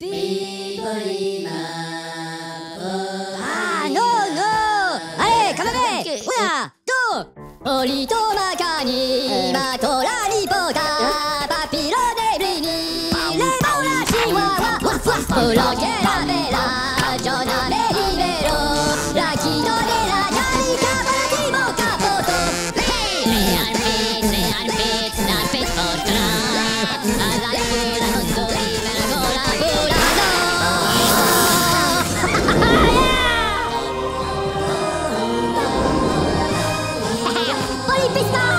ビーボリマあーノーノーあれかまべほらと檻とまかにまとらにぼーパピロネビにレモラシワワワワプロゲラメラジョナメリベロラキドネラジャイカバキボカポトレイレアルピーツレアルピーツナルピートラアラレブラ Olímpista!